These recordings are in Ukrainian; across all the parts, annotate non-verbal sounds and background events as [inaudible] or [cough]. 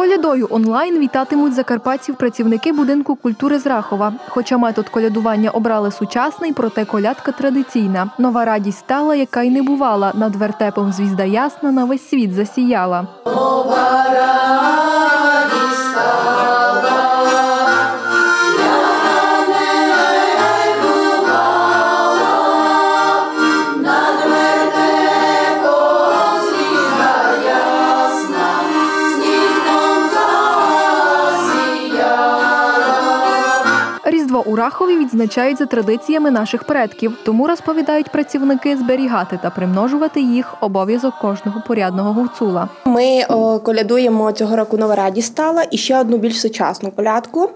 Колядою онлайн вітатимуть закарпатців працівники будинку культури з Рахова. Хоча метод колядування обрали сучасний, проте колядка традиційна. Нова радість стала, яка й не бувала. Над вертепом звізда ясна на весь світ засіяла. Різдво у Рахові відзначають за традиціями наших предків, тому розповідають працівники зберігати та примножувати їх обов'язок кожного порядного гуцула. Ми о, колядуємо цього року нова радість стала і ще одну більш сучасну колядку,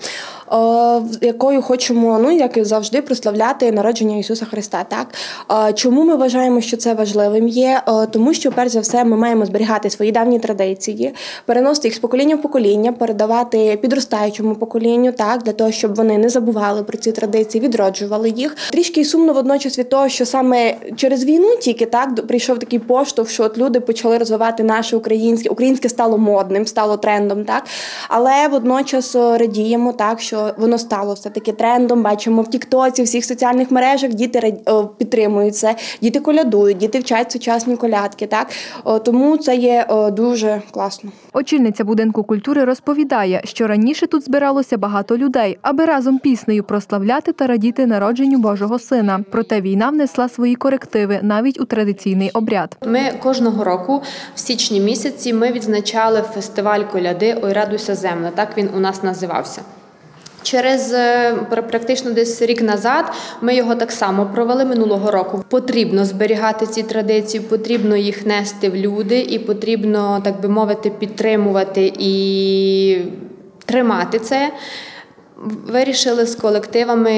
якою хочемо, ну як і завжди, прославляти народження Ісуса Христа. Так чому ми вважаємо, що це важливим є? Тому що, перш за все, ми маємо зберігати свої давні традиції, переносити їх з покоління в покоління, передавати підростаючому поколінню, так для того, щоб вони не забували про ці традиції, відроджували їх. Трішки сумно водночас від того, що саме через війну тільки так прийшов такий поштовх, що от люди почали розвивати наше українське. Українське стало модним, стало трендом, так але водночас радіємо так, що воно стало все таки трендом. Бачимо в Тіктоці, в всіх соціальних мережах діти підтримують це, діти колядують, діти вчать сучасні колядки. Так тому це є дуже класно. Очільниця будинку культури розповідає, що раніше тут збиралося багато людей, аби разом піснею прославляти та радіти народженню Божого сина. Проте війна внесла свої корективи навіть у традиційний обряд. Ми кожного року в січні місяці ми відзначали фестиваль коляди Ой, радуйся земля. Так він у нас називався. Через е, практично десь рік назад ми його так само провели минулого року. Потрібно зберігати ці традиції, потрібно їх нести в люди, і потрібно, так би мовити, підтримувати і тримати це. Вирішили з колективами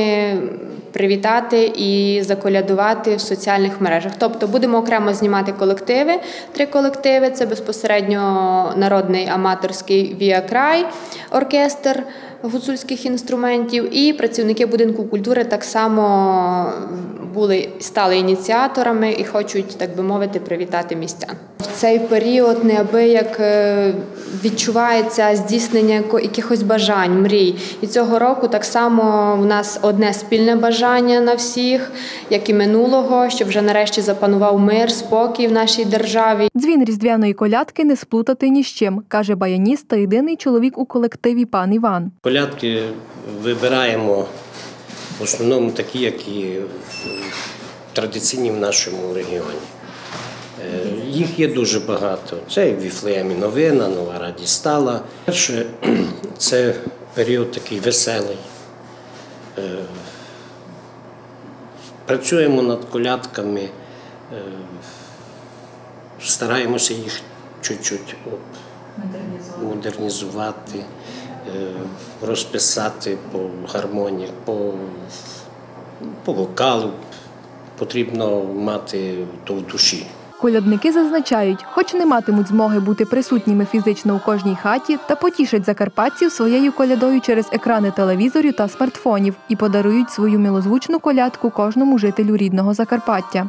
привітати і заколядувати в соціальних мережах. Тобто будемо окремо знімати колективи. Три колективи це безпосередньо народний аматорський Віакрай, оркестр гуцульських інструментів, і працівники будинку культури так само були стали ініціаторами і хочуть, так би мовити, привітати містян. В цей період неабияк е, відчувається здійснення якихось бажань, мрій. І цього року так само в нас одне спільне бажання на всіх, як і минулого, щоб вже нарешті запанував мир, спокій в нашій державі. Дзвін різдвяної колядки не сплутати ні з чим, каже баяніст та єдиний чоловік у колективі пан Іван. Колядки вибираємо в основному такі, які традиційні в нашому регіоні. Е, Їх є дуже багато. Це і Віфлеємі новина, нова радість стала. Перше, [clears throat] це період такий веселий. Е, Працюємо над колядками, е, стараємося їх чуть-чуть модернізувати, розписати по гармоніях, по, по вокалу. Потрібно мати то в душі. Колядники зазначають, хоч не матимуть змоги бути присутніми фізично у кожній хаті, та потішать закарпатців своєю колядою через екрани телевізорів та смартфонів і подарують свою милозвучну колядку кожному жителю рідного Закарпаття.